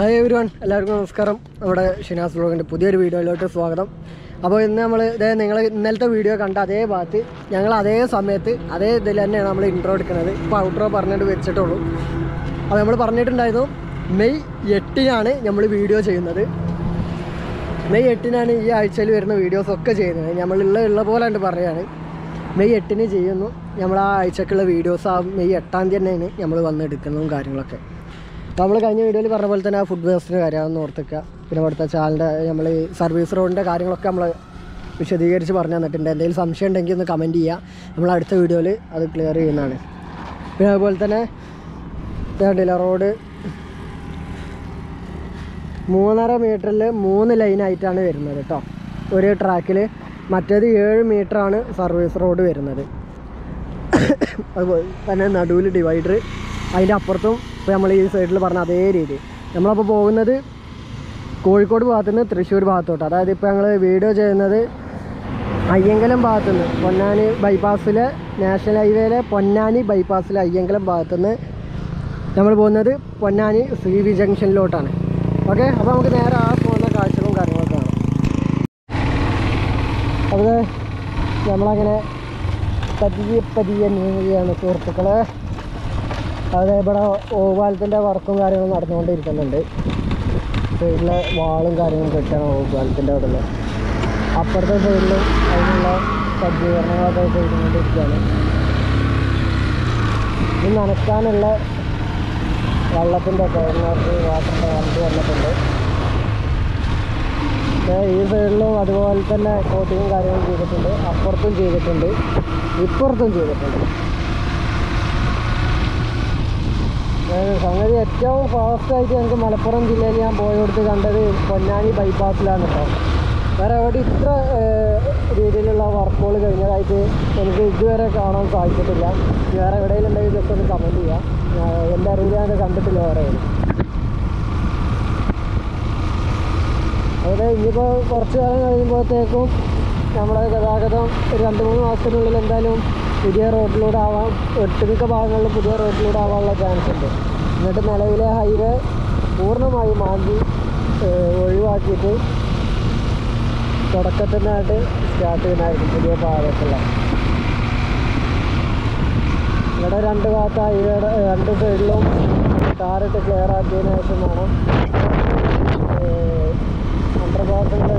Hi every one എല്ലാവർക്കും നമസ്കാരം. നമ്മുടെ ഷിനാസ് ബ്ലോഗിന്റെ പുതിയൊരു വീഡിയോയിലോട്ട് സ്വാഗതം. അപ്പോൾ ഇന്ന് നമ്മൾ ഇതേ നിങ്ങൾ ഇന്നലത്തെ വീഡിയോ കണ്ട അതേ ഭാഗത്ത് ഞങ്ങൾ അതേ സമയത്ത് അതേ ഇതിൽ തന്നെയാണ് നമ്മൾ ഇൻട്രോ എടുക്കുന്നത്. ഇപ്പോൾ ഔട്ട്രോ പറഞ്ഞിട്ട് വെച്ചിട്ടുള്ളൂ. അപ്പോൾ നമ്മൾ പറഞ്ഞിട്ടുണ്ടായിരുന്നു മെയ് എട്ടിനാണ് നമ്മൾ വീഡിയോ ചെയ്യുന്നത്. മെയ് എട്ടിനാണ് ഈ ആഴ്ചയിൽ വരുന്ന വീഡിയോസൊക്കെ ചെയ്യുന്നത്. നമ്മളുള്ള ഉള്ള പോലെ ഉണ്ട് പറയുകയാണ് മെയ് എട്ടിന് ചെയ്യുന്നു. നമ്മൾ ആ ആഴ്ചക്കുള്ള വീഡിയോസ് ആ മെയ് എട്ടാം തന്നെയാണ് നമ്മൾ വന്ന് എടുക്കുന്നതും കാര്യങ്ങളൊക്കെ. നമ്മൾ കഴിഞ്ഞ വീഡിയോയിൽ പറഞ്ഞ പോലെ തന്നെ ആ ഫുഡ് വേസ്റ്റിന്റെ കാര്യമാണെന്ന് ഓർത്തിക്കുക. പിന്നെ ഇവിടുത്തെ ചാലിന്റെ നമ്മൾ സർവീസ് റോഡിന്റെ കാര്യങ്ങളൊക്കെ നമ്മൾ വിശദീകരിച്ച് പറഞ്ഞു തന്നിട്ടുണ്ട്. എന്തെങ്കിലും സംശയം ഉണ്ടെങ്കിൽ ഒന്ന് കമന്റ് ചെയ്യുക. നമ്മൾ അടുത്ത വീഡിയോയിൽ അത് ക്ലിയർ ചെയ്യുന്നതാണ്. പിന്നെ അതുപോലെ തന്നെ കണ്ടില്ല റോഡ്. മൂന്നര മീറ്ററിൽ മൂന്ന് ലൈനായിട്ടാണ് വരുന്നത് കേട്ടോ. ഒരു ട്രാക്കിൽ മറ്റേത് ഏഴ് ആണ് സർവീസ് റോഡ് വരുന്നത്. അതുപോലെ തന്നെ നടുവിൽ ഡിവൈഡർ അതിന്റെ അപ്പുറത്തും ഇപ്പോൾ നമ്മൾ ഈ സൈഡിൽ പറഞ്ഞ അതേ രീതി. നമ്മളപ്പോൾ പോകുന്നത് കോഴിക്കോട് ഭാഗത്തു നിന്ന് തൃശ്ശൂർ ഭാഗത്തോട്ട്. അതായത് ഇപ്പോൾ ഞങ്ങൾ വീഡിയോ ചെയ്യുന്നത് അയ്യങ്കലം ഭാഗത്തുനിന്ന്. പൊന്നാനി ബൈപ്പാസിലെ നാഷണൽ ഹൈവേയിലെ പൊന്നാനി ബൈപ്പാസിലെ അയ്യങ്കലം ഭാഗത്തുനിന്ന് നമ്മൾ പോകുന്നത് പൊന്നാനി സി വി ജംഗ്ഷനിലോട്ടാണ്. ഓക്കെ? അപ്പോൾ നമുക്ക് നേരെ ആ പോകുന്ന കാഴ്ചകളും കാര്യങ്ങളൊക്കെ കാണാം. അത് നമ്മളങ്ങനെ പതിയെ പതിയെ നീങ്ങുകയാണ് സുഹൃത്തുക്കളെ. അതെ ഇവിടെ ഓവാലത്തിന്റെ വർക്കും കാര്യങ്ങളും നടന്നുകൊണ്ടിരിക്കുന്നുണ്ട്. സൈഡിലെ വാളും കാര്യങ്ങളും കെട്ടാണ് ഓവാലത്തിന്റെ അവിടെ ഉള്ളത്. അപ്പുറത്തെ സൈഡിലും അതിനുള്ള സജ്ജീകരണങ്ങളൊക്കെ ചെയ്തുകൊണ്ടിരിക്കുകയാണ്. ഇത് നനയ്ക്കാനുള്ള വെള്ളത്തിന്റെ ഒക്കെ വാട്ടറിന്റെ വണ്ടി വന്നിട്ടുണ്ട്. ഈ സൈഡിലും അതുപോലെ തന്നെ കോട്ടിങ്ങും കാര്യങ്ങളും ചെയ്തിട്ടുണ്ട്. അപ്പുറത്തും ചെയ്തിട്ടുണ്ട്. ഇപ്പുറത്തും ചെയ്തിട്ടുണ്ട്. സംഗതി ഏറ്റവും ഫാസ്റ്റായിട്ട് ഞങ്ങൾക്ക് മലപ്പുറം ജില്ലയിൽ ഞാൻ പോയെടുത്ത് കണ്ടത് പൊന്നാനി ബൈപ്പാസിലാണ് കേട്ടോ വേറെ അവിടെ ഇത്ര രീതിയിലുള്ള വർക്കുകൾ കഴിഞ്ഞതായിട്ട് എനിക്ക് ഇതുവരെ കാണാൻ സാധിച്ചിട്ടില്ല. വേറെ എവിടെയെങ്കിലും ഉണ്ടെങ്കിൽ ജസ്റ്റ് ഒന്ന് കമന്റ് ചെയ്യാം. എന്റെ അറിവിൽ ഞാൻ കണ്ടിട്ടില്ല വേറെ. അതായത് ഇനിയിപ്പോൾ കുറച്ച് കാലം കഴിയുമ്പോഴത്തേക്കും നമ്മുടെ ഗതാഗതം ഒരു രണ്ട് മൂന്ന് മാസത്തിനുള്ളിൽ എന്തായാലും പുതിയ റോഡിലൂടെ ആവാൻ ഒട്ടുമിക്ക ഭാഗങ്ങളിലും പുതിയ റോഡിലൂടെ ആവാനുള്ള ചാൻസ് ഉണ്ട്. എന്നിട്ട് നിലവിലെ ഹൈവേ പൂർണമായും മാറ്റി ഒഴിവാക്കിയിട്ട് തുടക്കത്തിൽ നിന്നായിട്ട് സ്റ്റാർട്ട് ചെയ്യുന്നതായിരിക്കും പുതിയ ഭാഗത്തുള്ള. ഇവിടെ രണ്ട് ഭാഗത്ത് ഹൈവേയുടെ രണ്ട് സൈഡിലും കാറിട്ട് ക്ലിയർ ആക്കിയതിന് ശേഷം വേണം അണ്ടർപാസിന്റെ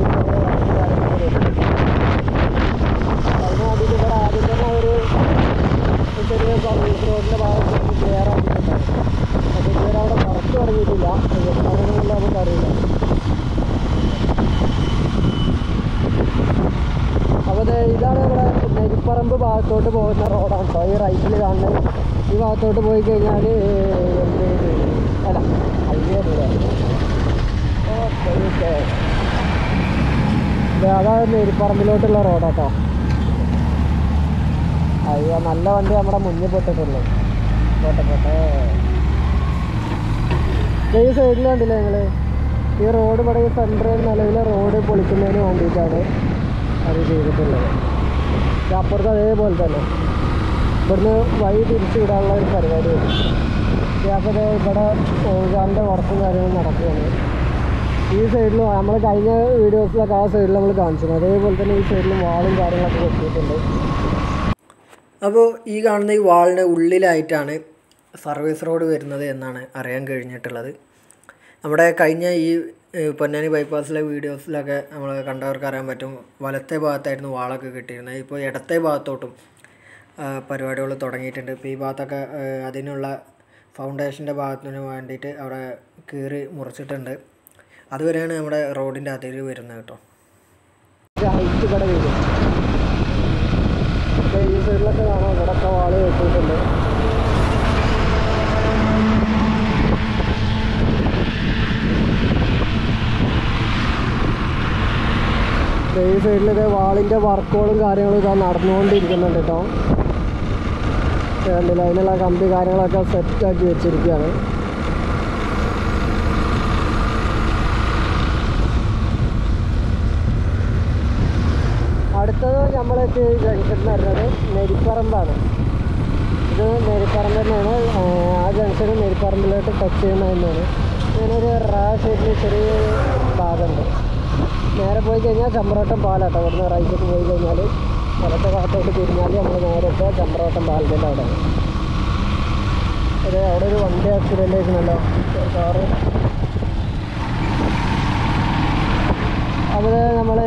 അതിന് ആദ്യം ഇവിടെ ആദ്യം തന്നെ ഒരു ചെറിയ സർവീസ് റോഡിന്റെ ഭാഗത്ത് ക്ലിയർ ആക്കിയിട്ടുണ്ടായിരുന്നു പക്ഷേ ഇതുവരെ അവിടെ പുറത്ത് തുടങ്ങിയിട്ടില്ല അങ്ങനെയൊന്നും നമുക്കറിയില്ല അപ്പോൾ ദേ ഇതാണ് ഇവിടെ നെരിപ്പറമ്പ് ഭാഗത്തോട്ട് പോകുന്ന റോഡാണ് കേട്ടോ ഈ റൈറ്റിൽ കാണുന്നത് ഈ ഭാഗത്തോട്ട് പോയി കഴിഞ്ഞാൽ അല്ല നെരിപ്പറമ്പിലോട്ടുള്ള റോഡാട്ടോ. അയ്യോ നല്ല വണ്ടി നമ്മുടെ മുന്നിൽ പെട്ടിട്ടുള്ളൂ പോട്ടെ പോട്ടെ. ഈ സൈഡിൽ കണ്ടില്ലേ നിങ്ങൾ ഈ റോഡ് ഇവിടെ ഈ സെൻട്രൽ നിലവിലെ റോഡ് പൊളിക്കുന്നതിന് വേണ്ടിയിട്ടാണ് അത് ചെയ്തിട്ടുള്ളത്. അപ്പുറത്ത് അതേപോലെ തന്നെ. ഇവിടുന്ന് വഴി തിരിച്ചു വിടാനുള്ള ഒരു പരിപാടി. വരും ഇവിടെ ഓജാന്റെ വർക്കും കാര്യങ്ങളും നടക്കുകയാണ്. ഈ സൈഡിലും നമ്മൾ കഴിഞ്ഞ വീഡിയോസിലൊക്കെ ആ സൈഡിൽ നമ്മൾ കാണിച്ചിരുന്നു. അതേപോലെ തന്നെ ഈ സൈഡിൽ വാളും കാര്യങ്ങളൊക്കെ വെച്ചിട്ടുണ്ട് അപ്പോൾ ഈ കാണുന്ന ഈ വാളിന്റെ ഉള്ളിലായിട്ടാണ് സർവീസ് റോഡ് വരുന്നത് എന്നാണ് അറിയാൻ കഴിഞ്ഞിട്ടുള്ളത്. നമ്മുടെ കഴിഞ്ഞ ഈ പൊന്നാനി ബൈപ്പാസിലെ വീഡിയോസിലൊക്കെ നമ്മൾ കണ്ടവർക്ക് അറിയാൻ പറ്റും. വലത്തെ ഭാഗത്തായിരുന്നു വാളൊക്കെ കിട്ടിയിരുന്നത്. ഇപ്പോൾ ഇടത്തെ ഭാഗത്തോട്ടും പരിപാടികൾ തുടങ്ങിയിട്ടുണ്ട്. ഇപ്പോൾ ഈ ഭാഗത്തൊക്കെ അതിനുള്ള ഫൗണ്ടേഷന്റെ ഭാഗത്തിന് വേണ്ടിയിട്ട് അവിടെ കീറി മുറിച്ചിട്ടുണ്ട്. അതുവരെയാണ് നമ്മുടെ റോഡിന്റെ അതിര് വരുന്നത് കേട്ടോ. ഈ സൈഡിലൊക്കെ വാളിന്റെ വർക്കുകളും കാര്യങ്ങളും ഇതാ നടന്നുകൊണ്ടിരിക്കുന്നുണ്ട് കേട്ടോ. കണ്ടില്ല അതിനുള്ള കമ്പി കാര്യങ്ങളൊക്കെ സെറ്റാക്കി വെച്ചിരിക്കുകയാണ്. അടുത്തത് നമ്മൾ ജംഗ്ഷൻ വരുന്നത് നെരിപ്പറമ്പാണ്. ഇത് നെരിപ്പറമ്പ് തന്നെയാണ്. ആ ജംഗ്ഷൻ നെരിപ്പറമ്പിലോട്ട് ടച്ച് ചെയ്യുന്ന തന്നെയാണ്. ഇതിനൊരു റാ ഷേപ്പിൽ ചെറിയ ഭാഗമുണ്ട്. നേരെ പോയി കഴിഞ്ഞാൽ ചമ്പ്രോട്ടം പാലാട്ടോ. ഇവിടുന്ന് റൈറ്റിൽ പോയി കഴിഞ്ഞാൽ വലത്തെ ഭാഗത്തോട്ട് തിരിഞ്ഞാൽ നമ്മൾ നേരത്തെ ചമ്പ്രവട്ടം പാലത്തിന്റെ അവിടെ. അതെ അവിടെ ഒരു വണ്ടി ആക്സിഡന്റ് ആയിരുന്നല്ലോ കാറ്. അവിടെ നമ്മൾ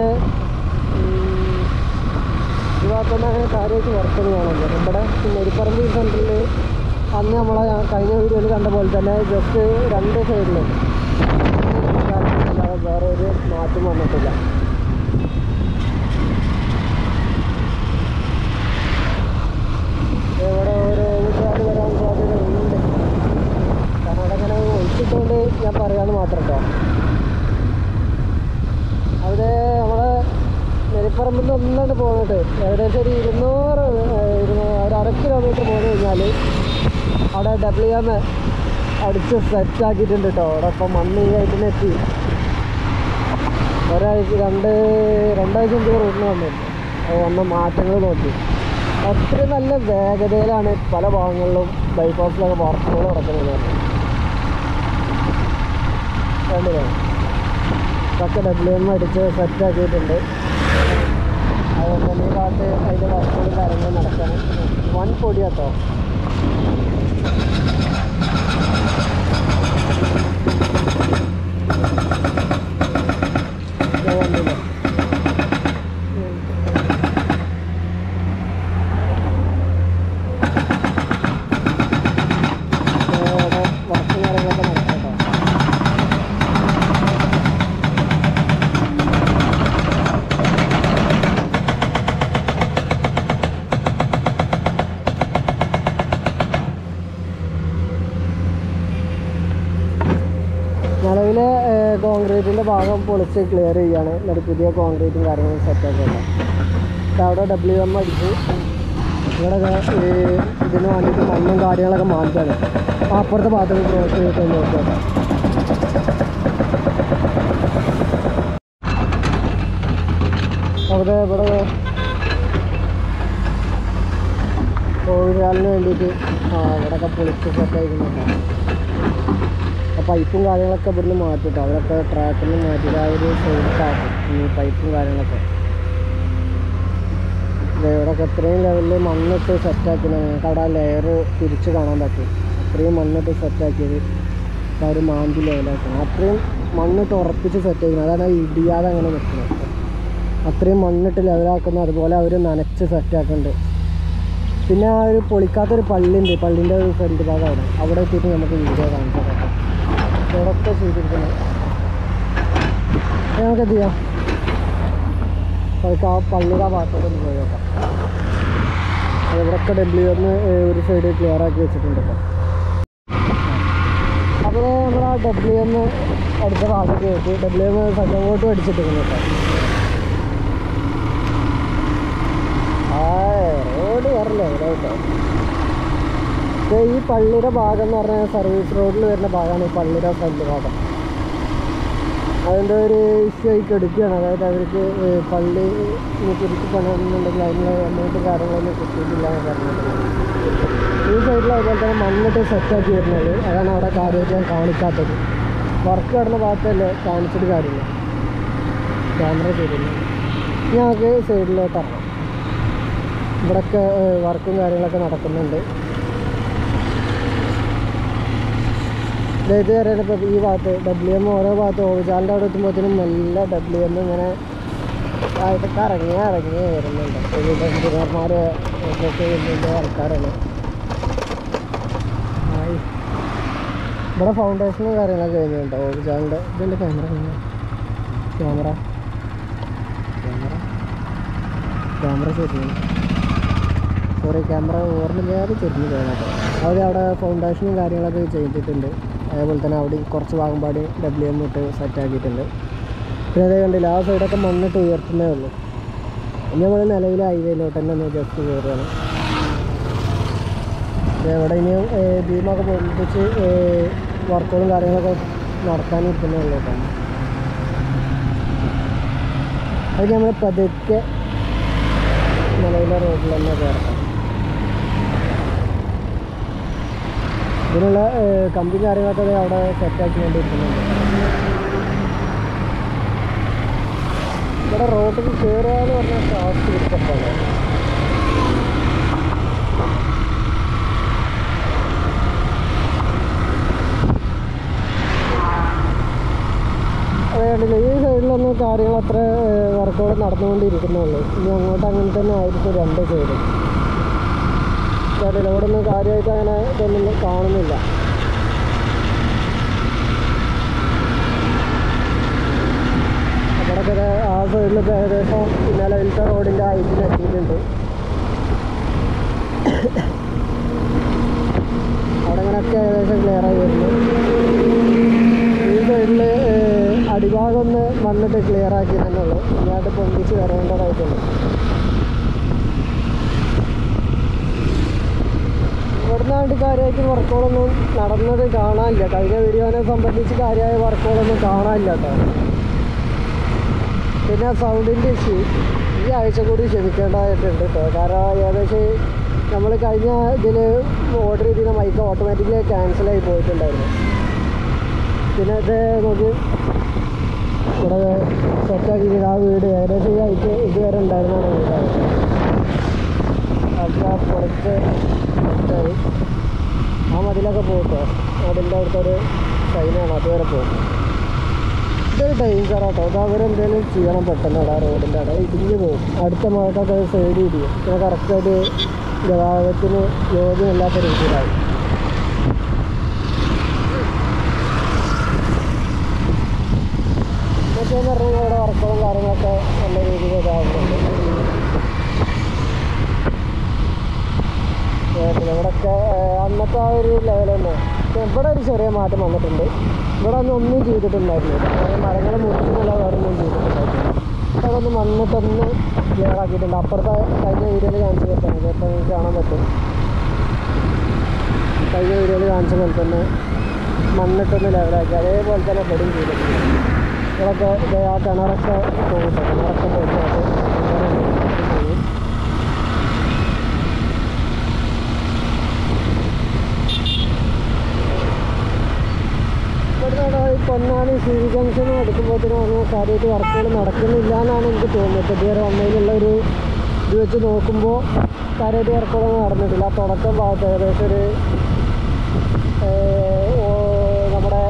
അങ്ങനെ കാര്യമായിട്ട് വർക്കൊന്നും കാണുന്നില്ല. നമ്മുടെ നെരിപ്പറമ്പ് സെന്ററിൽ അന്ന് നമ്മൾ കഴിഞ്ഞ വീഡിയോയിൽ കണ്ട പോലെ തന്നെ ജസ്റ്റ് രണ്ട് സൈഡിൽ വേറെ ഒരു മാറ്റം വന്നിട്ടില്ല ഇവിടെ ഓരോ വീട്ടുകാർ വരാൻ സാധ്യതയുണ്ട് കാരണം അവിടെ അങ്ങനെ ഒഴിച്ചിട്ടുകൊണ്ട് ഞാൻ പറയാമെന്ന് മാത്രം കേട്ടോ അവിടെ നമ്മളെ നെരിപ്പറമ്പിൽ നിന്ന് ഒന്നാണ്ട് പോകുന്നുണ്ട് ഏകദേശം ഒരു ഇരുന്നൂറ് ഒരു അര കിലോമീറ്റർ പോയി കഴിഞ്ഞാൽ അവിടെ ഡബ്ല്യു എം അടിച്ച് സെറ്റ് ആക്കിയിട്ടുണ്ട് കേട്ടോ അവിടെ ഇപ്പം മണ്ണ് ഈ ആയിട്ട് എത്തി. ഒരാഴ്ച രണ്ട് രണ്ടാഴ്ച എനിക്ക് റൂട്ടിന് വന്നിട്ടുണ്ട് വന്ന. മാറ്റങ്ങൾ നോക്കി. അത്രയും നല്ല വേഗതയിലാണ് പല ഭാഗങ്ങളിലും ബൈപ്പാസിലൊക്കെ വർക്കുകൾ നടക്കുന്നത്. കണ്ടില്ലേ? ഇതൊക്കെ ഡബ്ല്യു എം അടിച്ച് സെറ്റ് ആക്കിയിട്ടുണ്ട്. ഈ ഭാഗത്ത് അതിന്റെ വർക്കുകളും കാര്യങ്ങളും നടക്കണം വൻ പൊടിയാട്ടോ ഇത് കണ്ടില്ലേ? ഉം. ഇത് അവിടെ വർക്കും കാര്യങ്ങളൊക്കെ നടക്കട്ടോ നിലവിൽ കോൺക്രീറ്റിന്റെ ഭാഗം പൊളിച്ച് ക്ലിയർ ചെയ്യുകയാണ് എന്നിട്ട് പുതിയ കോൺക്രീറ്റും കാര്യങ്ങളും സെറ്റാക്കുന്നുണ്ട് അവിടെ ഡബ്ല്യു എം അടിച്ച് ഇവിടെ ഈ ഇതിന് വേണ്ടിയിട്ട് മണ്ണും കാര്യങ്ങളൊക്കെ മാറ്റാണ്. അപ്പോൾ അപ്പുറത്തെ ഭാഗത്തേക്ക് ക്രോസ് ചെയ്തിട്ട് നോക്കാം അവിടെ ഇവിടെ കോഴിക്കാലിന് വേണ്ടിയിട്ട് ആ ഇവിടെയൊക്കെ പൊളിച്ച് സെറ്റായിരിക്കുന്നുണ്ട് പൈപ്പും കാര്യങ്ങളൊക്കെ ഇവിടുന്ന് മാറ്റിട്ടോ. അവിടെയൊക്കെ ട്രാക്കിൽ നിന്ന് മാറ്റിയിട്ട് ആ ഒരു സൈഡിലാക്കും ഈ പൈപ്പും കാര്യങ്ങളൊക്കെ. ഇവിടെയൊക്കെ ഇത്രയും ലെവലിൽ മണ്ണിട്ട് സെറ്റാക്കിയത് ഞങ്ങൾക്ക് അവിടെ ആ ലെയർ തിരിച്ച് കാണാൻ പറ്റും. അത്രയും മണ്ണിട്ട് സെറ്റാക്കിയത് ആ ഒരു മാന്തി ലെവലാക്കണം അത്രയും മണ്ണിട്ട് ഉറപ്പിച്ച് സെറ്റ് ചെയ്യുന്നത് അതാണ് ഇടിയാതെ അങ്ങനെ നിൽക്കുന്നത്. അത്രയും മണ്ണിട്ട് ലെവലാക്കുന്ന അതുപോലെ അവർ നനച്ച് സെറ്റാക്കുന്നുണ്ട് പിന്നെ ആ ഒരു പൊളിക്കാത്തൊരു പള്ളിയുണ്ട്. പള്ളിന്റെ ഒരു ഫ്രണ്ട് ഭാഗമാണ് അവിടെ. അവിടെ എത്തിയിട്ട് നമുക്ക് വീഡിയോ കാണിച്ചു തരാം ഇവിടൊക്കെ ചെയ്തിരിക്കുന്നത് നമുക്ക് എന്ത് ചെയ്യാം അതൊക്കെ ആ പള്ളിയുടെ ഭാഗത്തോട്ട് ഒന്ന് പോയി നോക്കാം. അത് ഇവിടൊക്കെ ഡബ്ല്യു എന്ന് ഒരു സൈഡ് ക്ലിയർ ആക്കി വെച്ചിട്ടുണ്ട് ഇപ്പോൾ അപ്പോൾ നമ്മൾ ആ ഡബ്ല്യു എം അടുത്ത ഭാഗത്തേക്ക് വെച്ച് ഡബ്ല്യു എം സജങ്ങോട്ടും അടിച്ചിട്ടിരിക്കുന്നു കേട്ടോ. ആ റോഡ് വരല്ലേ കേട്ടോ. ഈ പള്ളിയുടെ ഭാഗം എന്ന് പറഞ്ഞാൽ സർവീസ് റോഡിൽ വരുന്ന ഭാഗമാണ് ഈ പള്ളിയുടെ ഫ്രണ്ട് ഭാഗം. അതിന്റെ ഒരു ഇഷ്യൂ ആയി കെടുക്കുകയാണ്. അതായത് അവർക്ക് പള്ളി തിരിച്ച് പണിയുന്നുണ്ടെങ്കിൽ അതിനുള്ള എമൗണ്ട് കാര്യങ്ങളൊന്നും കിട്ടിയിട്ടില്ല എന്ന് പറഞ്ഞിട്ടുണ്ട്. ഈ സൈഡിൽ അതുപോലെ തന്നെ മണ്ണിട്ട് സെറ്റാക്കി വരുന്നത്. അതാണ് അവിടെ കാര്യമായിട്ട് കാണിക്കാത്തത്. വർക്ക് കിടന്ന ഭാഗത്തല്ലേ കാണിച്ചിട്ട് കാര്യമില്ല ക്യാമറ ചെയ്തില്ല ഞങ്ങൾക്ക് സൈഡിലോട്ട് ഇറങ്ങാം. ഇവിടെയൊക്കെ വർക്കും കാര്യങ്ങളൊക്കെ നടക്കുന്നുണ്ട്. ഇത് വരെ ഇപ്പോൾ ഈ ഭാഗത്ത് ഡബ്ല്യു എം ഓരോ ഭാഗത്ത് ഓവിചാലിന്റെ അവിടെ എത്തുമ്പോഴത്തേനും നല്ല ഡബ്ല്യു എം ഇങ്ങനെ ആയിട്ട് കറങ്ങി ഇറങ്ങി വരുന്നുണ്ട്. എഞ്ചിനീയർമാർ ചെയ്യുന്നുണ്ട് ആൾക്കാരാണ്. ഇവിടെ ഫൗണ്ടേഷനും കാര്യങ്ങളൊക്കെ കഴിഞ്ഞിട്ടുണ്ട് ഓവിചാലിന്റെ ഇതിന്റെ ക്യാമറ ക്യാമറ ക്യാമറ ക്യാമറ ശരിയാണ് സോറി ക്യാമറ ഓർമ്മയില്ലാതെ പോകണം അവർ അവിടെ ഫൗണ്ടേഷനും കാര്യങ്ങളൊക്കെ ചെയ്തിട്ടുണ്ട്. അതേപോലെ തന്നെ അവിടെ കുറച്ച് ഭാഗം പാടി ഡബ്ല്യു എം ഇട്ട് സെറ്റ് ആക്കിയിട്ടുണ്ട്. പിന്നെ അതേ കണ്ടില്ല ആ സൈഡൊക്കെ മണ്ണിട്ട് ഉയർത്തുന്നേ ഉള്ളൂ. ഇനി നമ്മൾ നിലവിലെ ഹൈവേയിലോട്ട് തന്നെ ഒന്ന് ജസ്റ്റ് കയറുകയാണ് എവിടെ ഇനിയും ഭീമൊക്കെ പൊന്തിച്ച് വർക്കുകളും കാര്യങ്ങളൊക്കെ നടത്താനിരിക്കുന്നേ ഉള്ളൂ കേട്ടോ. അത് നമ്മൾ പതുക്കെ നിലവിലെ റോഡിൽ തന്നെ കയറണം ഇതിനുള്ള കമ്പി കാര്യങ്ങളൊക്കെ അവിടെ സെറ്റാക്കി കൊണ്ടിരിക്കുന്നുണ്ട്. ഇവിടെ റോഡിൽ കയറുക എന്ന് പറഞ്ഞാൽ പിടിച്ചപ്പാണ് അതുകൊണ്ടില്ല ഈ സൈഡിലൊന്നും കാര്യങ്ങൾ അത്ര വർക്കൗട്ട് നടന്നുകൊണ്ടിരിക്കുന്നുള്ളൂ. ഇനി അങ്ങോട്ട് അങ്ങനെ തന്നെ ആയിരിക്കും രണ്ട് സൈഡും ചേട്ടൻ ഇവിടെ ഒന്നും കാര്യമായിട്ട് അങ്ങനെ ഇതൊന്നും കാണുന്നില്ല. അവിടെയൊക്കെ ആ സൈഡിൽ ഏകദേശം നിലവിലത്തെ റോഡിന്റെ ഹൈറ്റിൽ എത്തിയിട്ടുണ്ട്. അവിടെ അങ്ങനെയൊക്കെ ഏകദേശം ക്ലിയർ ആയി വരുന്നു. ഈ സൈഡിൽ അടിഭാഗം ഒന്ന് വന്നിട്ട് ക്ലിയർ ആക്കി തന്നെ ഉള്ളൂ. ഇങ്ങോട്ട് പൊന്തിച്ച് വരേണ്ടതായിട്ടുണ്ട്. ഇവിടുന്ന് വേണ്ടി കാര്യമായിട്ട് വർക്കുകളൊന്നും നടന്നത് കാണാനില്ല. കഴിഞ്ഞ വീഡിയോനെ സംബന്ധിച്ച് കാര്യമായ വർക്കുകളൊന്നും കാണാനില്ല കേട്ടോ. പിന്നെ സൗണ്ടിന്റെ ഇഷ്യൂ ഈ ആഴ്ച കൂടി ക്ഷമിക്കേണ്ടതായിട്ടുണ്ട് കേട്ടോ. കാരണം ഏകദേശം നമ്മൾ കഴിഞ്ഞ ഇതിൽ ഓർഡർ ചെയ്തിരുന്ന മൈക്ക് ഓട്ടോമാറ്റിക്കലി ക്യാൻസലായി പോയിട്ടുണ്ടായിരുന്നു. പിന്നെ ഇത് നോക്കി. ഇവിടെ സെറ്റാക്കി ആ വീട് ഏകദേശം ഈ ആഴ്ച ഇതുവരെ ഉണ്ടായിരുന്നാണ് വീടാണ് ആ പുറത്ത് സെറ്റായി ആ മതിലൊക്കെ പോകട്ടോ. അതിന്റെ അവിടുത്തെ ഒരു സൈനാണ് അതുവരെ പോകും. ഇതൊരു ഡേഞ്ചർ ആട്ടോ. അത് അവരെന്തെങ്കിലും ചെയ്യണം പെട്ടെന്ന് അവിടെ റോഡിന്റെ അവിടെ. ഇടിഞ്ഞ് പോകും. അടുത്ത മഴക്കൊക്കെ സൈഡ് ഇടിയും പിന്നെ കറക്റ്റായിട്ട് ഗതാഗതത്തിന് യോഗ്യമില്ലാത്ത രീതിയിലായി. മറ്റേന്ന് പറഞ്ഞാൽ ഇവിടെ വർക്കുകളും കാര്യങ്ങളൊക്കെ നല്ല രീതിയിൽ ഇതാവുന്നുണ്ട് ഏഹ് ഇവിടെയൊക്കെ അന്നത്തെ ആ ഒരു ലെവൽ തന്നെ. ഇവിടെ ഒരു ചെറിയ മാറ്റം വന്നിട്ടുണ്ട്. ഇവിടെ ഒന്നും ഒന്നും ചെയ്തിട്ടുണ്ടായിരുന്നില്ല. മരങ്ങൾ മുറിച്ചിട്ടുള്ള വേറെ ഒന്നും ചെയ്തിട്ടുണ്ടായിരുന്നില്ല. വന്നിട്ടൊന്ന് ക്ലിയർ ആക്കിയിട്ടുണ്ട്. അപ്പുറത്തെ കഴിഞ്ഞ വീഡിയോയിൽ കാണിച്ചു തരുന്നത് ചിലപ്പോൾ നിങ്ങൾക്ക് കാണാൻ പറ്റും. കഴിഞ്ഞ വീഡിയോയിൽ കാണിച്ച പോലെ തന്നെ മണ്ണിട്ടൊന്ന് ലെവലാക്കി അതേപോലെ തന്നെ പെടും ചെയ്തിട്ടുണ്ട്. ഇത് ആ കിണറൊക്കെ പോകും കിണറൊക്കെ പോയിട്ട് അത് പോകും ഇവിടുന്ന് ഈ പൊന്നാനി സി വി ജംഗ്ഷൻ എടുക്കുമ്പോഴത്തേനും അങ്ങനെ കാര്യമായിട്ട് വർക്കുകൾ നടക്കുന്നില്ല എന്നാണ് എനിക്ക് തോന്നുന്നത്. ഇതുവരെ വന്നതിലുള്ള ഒരു ഇത് വെച്ച് നോക്കുമ്പോൾ കാര്യമായിട്ട് വർക്കുകളൊന്നും നടന്നിട്ടില്ല. തുടക്കം ഭാഗത്ത് ഏകദേശം ഒരു നമ്മുടെ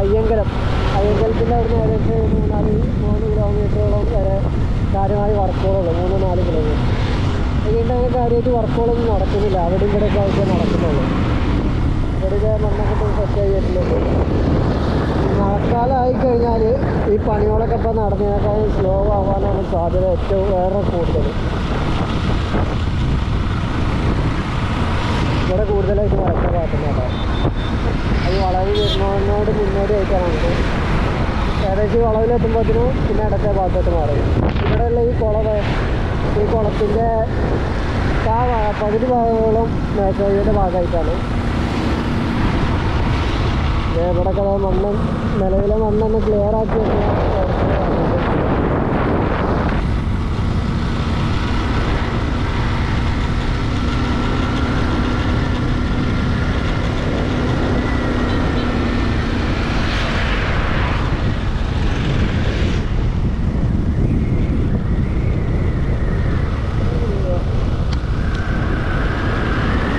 അയ്യങ്കലം. അയ്യങ്കലത്തിന്റെ അവിടുന്ന് ഏകദേശം മൂന്നാൽ മൂന്ന് കിലോമീറ്ററോളം വരെ കാര്യമായി വർക്കുകളുള്ളൂ. മൂന്ന് നാല് കിലോമീറ്റർ അതുകൊണ്ട് അങ്ങനെ കാര്യമായിട്ട് വർക്കുകളൊന്നും നടക്കുന്നില്ല. അവിടെ ഇവിടെയൊക്കെ ആയിട്ട് നടക്കുന്നുള്ളൂ. ഇവിടെ മണ്ണൊക്കെ സെറ്റ് ചെയ്തിട്ടുണ്ട് മഴക്കാലമായി കഴിഞ്ഞാൽ ഈ പണികളൊക്കെ ഇപ്പം നടന്നതിനേക്കാളും സ്ലോ ആവാനാണ് സാധ്യത ഏറ്റവും വേറെ കൂടുതൽ ഇവിടെ കൂടുതലായിട്ട് മഴക്ക കാട്ടുന്നുണ്ടോ അത് വളവ് വരുന്നതിനോട് മുന്നോടിയായിട്ടാണ് നമുക്ക് ഏകദേശം ഈ വളവിലെത്തുമ്പോഴത്തേനും പിന്നെ ഇടത്തെ ഭാഗത്തോട്ട് മാറും. ഇവിടെയുള്ള ഈ കുളവ് ഈ കുളത്തിന്റെ ആ പകുതി ഭാഗങ്ങളും മേഖലയുടെ ഭാഗമായിട്ടാണ്. ദേ മണ്ണ് നിലവിലെ മണ്ണൊന്ന് ക്ലിയർ ആക്കി കഴിഞ്ഞാൽ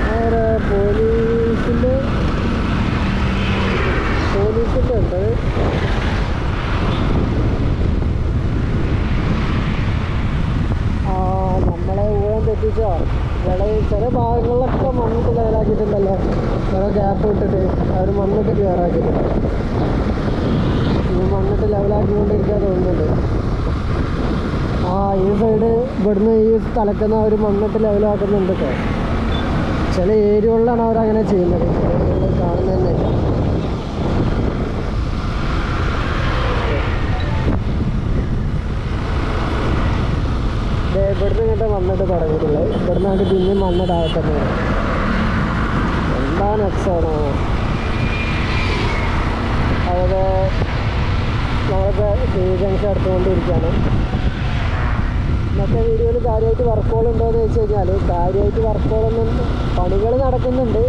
വേറെ പോലീസിന്റെ പോലീസിന്റെ ഉണ്ട് ആ നമ്മളെ ഊഴം തെറ്റിച്ചോ ഇവിടെ ഈ ചില ഭാഗങ്ങളിലൊക്കെ മണ്ണിട്ട് ലെവലാക്കിയിട്ടുണ്ടല്ലോ ചില ഗ്യാപ്പ് ഇട്ടിട്ട് അവർ മണ്ണിട്ട് ക്ലിയർ ആക്കിയിട്ടുണ്ട് ഇനി മണ്ണിട്ട് ലെവലാക്കിക്കൊണ്ടിരിക്കാൻ തോന്നുന്നുണ്ട് ആ ഈ സൈഡ് ഇവിടുന്ന് ഒരു മണ്ണിട്ട് ലെവലാക്കുന്നുണ്ട് ചില ഏരിയകളിലാണ് അവരങ്ങനെ ചെയ്യുന്നത്. കാണുന്നതന്നെ. ഇവിടുന്ന് ഇങ്ങോട്ട് മണ്ണിട്ട് തുടങ്ങിയിട്ടുള്ളത് ഇവിടുന്ന് അങ്ങോട്ട് പിന്നെയും മണ്ണിടാകത്തന്നെ എന്താ നെക്സാണോ അതായത് നമ്മളിപ്പോൾ സി ജംഗ്ഷൻ എടുത്തുകൊണ്ടിരിക്കുകയാണ് ഇന്നത്തെ വീഡിയോയിൽ കാര്യമായിട്ട് വർക്കുകൾ ഉണ്ടോ എന്ന് വെച്ച് കഴിഞ്ഞാൽ കാര്യമായിട്ട് വർക്കുകളൊന്നും പണികൾ നടക്കുന്നുണ്ട്.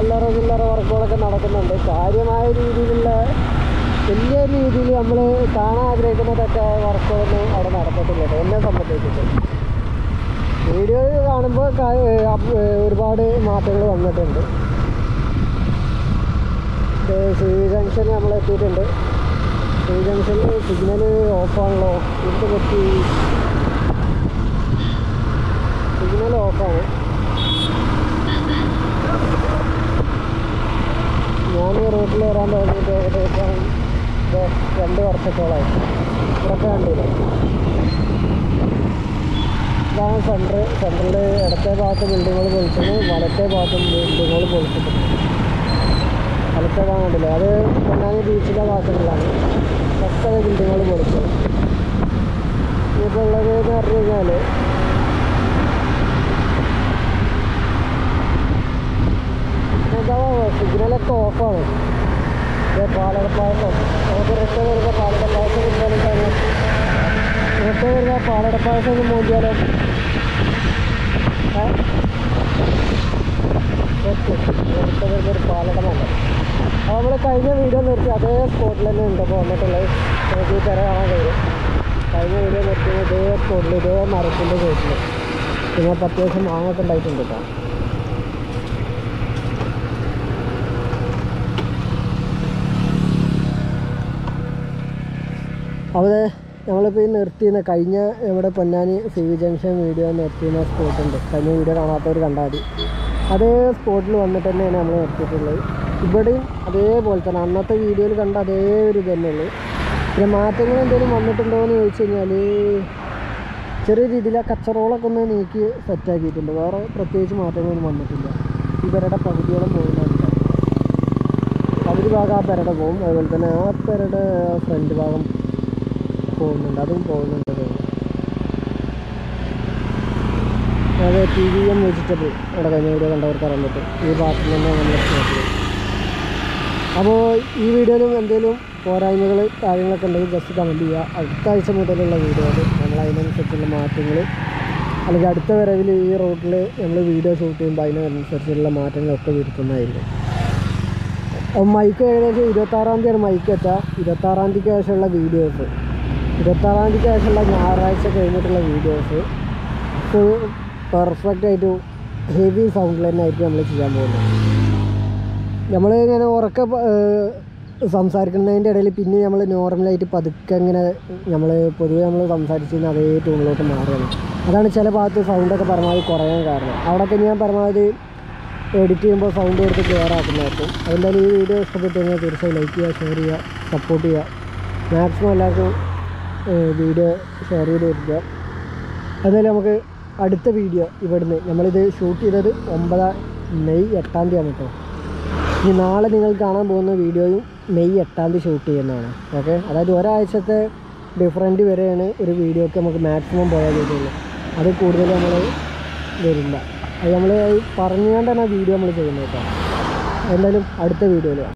അല്ലറ ചില്ലറ വർക്കുകളൊക്കെ നടക്കുന്നുണ്ട്. കാര്യമായ രീതിയിലുള്ള വലിയ രീതിയിൽ നമ്മൾ കാണാൻ ആഗ്രഹിക്കുന്നതൊക്കെ വർക്കുകളൊന്നും അവിടെ നടക്കത്തില്ല എന്നെ സംബന്ധിച്ചിട്ട്. വീഡിയോ കാണുമ്പോൾ ഒരുപാട് മാറ്റങ്ങൾ വന്നിട്ടുണ്ട്. സി ജംഗ്ഷൻ നമ്മൾ എത്തിയിട്ടുണ്ട്. സി ജംഗ്ഷനിൽ സിഗ്നൽ ഓഫാണല്ലോ എന്ത് പറ്റി? സിഗ്നൽ ഓഫാണ് ഞാൻ റൂട്ടിൽ വരാൻ തുടങ്ങിയിട്ട് ഏകദേശം രണ്ട് വർഷത്തോളായി. ഇവിടെയൊക്കെ കണ്ടില്ല? ഇതാണ് സെന്റർ സെന്ററിൽ ഇടത്തെ ഭാഗത്ത് ബിൽഡിങ്ങുകൾ പൊളിച്ചത് വലത്തെ ഭാഗത്തും ബിൽഡിങ്ങുകൾ പൊളിച്ചിട്ടുണ്ട് വലത്തെ ഭാഗം കണ്ടില്ലേ? അത് പൊന്നാനി ബീച്ചിലെ ഭാഗത്തുള്ളതാണ്. ഒക്കെ ബിൽഡിങ്ങുകൾ പൊളിച്ചത്. ഇനിയിപ്പോൾ ഉള്ളത് എന്ന് പറഞ്ഞു കഴിഞ്ഞാൽ എന്താ സിഗ്നലൊക്കെ ഓഫാണ് പാലട പായസം നമുക്ക് റിട്ടേൺ വരുന്ന പാലട പായസം കിട്ടാനും റിട്ടേൺ വരുന്ന പാലട പായസം ഒന്ന് മോദിയാലോ റിട്ടേൺ വരുന്ന ഒരു പാലടമാണ് അപ്പോൾ നമ്മൾ കഴിഞ്ഞ വീഡിയോ നിർത്തി. അതേ സ്പോട്ടിൽ തന്നെ ഉണ്ട് അപ്പോൾ വന്നിട്ടുള്ളത്. നമുക്ക് ഈ തിര കാണാൻ കഴിയും. കഴിഞ്ഞ വീഡിയോ നിർത്തിയത് ഇതേ സ്പോട്ടിൽ ഇതേ മരത്തിന്റെ വീട്ടിൽ പിന്നെ മാങ്ങൊക്കെ ഉണ്ടായിട്ടുണ്ട് കേട്ടോ. അവിടെ ഞങ്ങളിപ്പോൾ ഈ നിർത്തിയിരുന്ന കഴിഞ്ഞ നമ്മുടെ Ponnani C V junction video നിർത്തിയിരുന്ന സ്പോട്ടുണ്ട്. കഴിഞ്ഞ വീഡിയോ കാണാത്തവർ കണ്ടാൽ മതി. അതേ സ്പോട്ടിൽ വന്നിട്ട് തന്നെയാണ് നമ്മൾ നിർത്തിയിട്ടുള്ളത്. ഇവിടെയും അതേപോലെ തന്നെ അന്നത്തെ വീഡിയോയിൽ കണ്ട അതേ ഒരു ഇതന്നെയുള്ളൂ തന്നെയുള്ളൂ. പിന്നെ മാറ്റങ്ങൾ എന്തെങ്കിലും വന്നിട്ടുണ്ടോ എന്ന് ചോദിച്ചു കഴിഞ്ഞാൽ ചെറിയ രീതിയിൽ ആ കച്ചറോളൊക്കെ ഒന്ന് നീക്കി സെറ്റാക്കിയിട്ടുണ്ട് വേറെ പ്രത്യേകിച്ച് മാറ്റങ്ങളൊന്നും വന്നിട്ടില്ല. ഇവരുടെ പകുതിയോളം പോകുന്നുണ്ട് പകുതി ഭാഗം ആ പെരയുടെ പോകും അതുപോലെ തന്നെ ആ പെരയുടെ ഫ്രണ്ട് ഭാഗം പോകുന്നുണ്ട്. അതും പോകുന്നുണ്ട് അതെ ടി വി എം വെജിറ്റബിൾ. ഇവിടെ കഴിഞ്ഞ വീഡിയോ കണ്ടവർക്ക് അറിയാൻ പറ്റും. ഈ ഭാഗത്തു നിന്ന് നമ്മൾ അപ്പോൾ ഈ വീഡിയോയിലും എന്തെങ്കിലും പോരായ്മകൾ കാര്യങ്ങളൊക്കെ ഉണ്ടെങ്കിൽ ജസ്റ്റ് കമന്റ് ചെയ്യുക. അടുത്ത ആഴ്ച മുതലുള്ള വീഡിയോയിൽ നമ്മൾ അതിനനുസരിച്ചുള്ള മാറ്റങ്ങൾ അല്ലെങ്കിൽ അടുത്ത വരവിൽ ഈ റൂട്ടിൽ നമ്മൾ വീഡിയോ ഷൂട്ട് ചെയ്യുമ്പോൾ അതിനനുസരിച്ചുള്ള മാറ്റങ്ങളൊക്കെ വരുത്തുന്നതായിരിക്കും. മൈക്ക് ഏകദേശം ഇരുപത്താറാം തീയതിയാണ് മൈക്ക് എത്തുക. ഇരുപത്താറാം തീയതിക്ക് ശേഷമുള്ള വീഡിയോസ് ഇരുപത്താറാം തീയതി ശേഷമുള്ള ഞായറാഴ്ച കഴിഞ്ഞിട്ടുള്ള വീഡിയോസ് ഫുൾ പെർഫെക്റ്റ് ആയിട്ട് ഹെവി സൗണ്ടിൽ തന്നെ ആയിരിക്കും നമ്മൾ ചെയ്യാൻ പോകുന്നത്. നമ്മൾ ഇങ്ങനെ ഉറക്ക സംസാരിക്കുന്നതിന്റെ ഇടയിൽ പിന്നെ നമ്മൾ നോർമലായിട്ട് പതുക്കെ ഇങ്ങനെ നമ്മൾ പൊതുവെ നമ്മൾ സംസാരിച്ചിരുന്ന അതേ ടൂണിലോട്ട് മാറുകയാണ്. അതാണ് ചില ഭാഗത്ത് സൗണ്ടൊക്കെ പരമാവധി കുറയാൻ കാരണം. അവിടെയൊക്കെ ഞാൻ പരമാവധി എഡിറ്റ് ചെയ്യുമ്പോൾ സൗണ്ട് എടുത്ത് ക്ലിയർ ആക്കുന്നതായിരിക്കും. അതെന്തായാലും ഈ വീഡിയോ ഇഷ്ടപ്പെട്ടു കഴിഞ്ഞാൽ തീർച്ചയായും ലൈക്ക് ചെയ്യുക ഷെയർ ചെയ്യുക സപ്പോർട്ട് ചെയ്യുക. മാക്സിമം എല്ലാവർക്കും വീഡിയോ ഷെയർ ചെയ്ത് കൊടുക്കുക. അതുപോലെ നമുക്ക് അടുത്ത വീഡിയോ ഇവിടുന്ന് നമ്മളിത് ഷൂട്ട് ചെയ്തത് ഒമ്പതാം മെയ് എട്ടാം തീയതിയാണ് കേട്ടോ ഇനി നാളെ നിങ്ങൾ കാണാൻ പോകുന്ന വീഡിയോയും മെയ് എട്ടാം തീയതി ഷൂട്ട് ചെയ്യുന്നതാണ്. ഓക്കെ അതായത് ഒരാഴ്ചത്തെ ഡിഫറന്റ് വരെയാണ് ഒരു വീഡിയോക്ക് നമുക്ക് മാക്സിമം പോയാൽ ചെയ്തുള്ളൂ അത് കൂടുതൽ നമ്മൾ വരില്ല. അത് നമ്മൾ പറഞ്ഞുകൊണ്ടാണ് ആ വീഡിയോ നമ്മൾ ചെയ്യുന്നത് കേട്ടോ എന്തായാലും അടുത്ത വീഡിയോയിൽ